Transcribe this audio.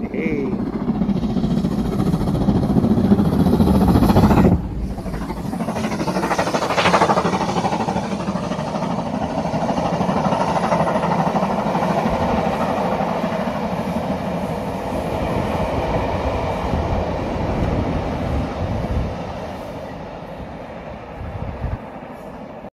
Hey.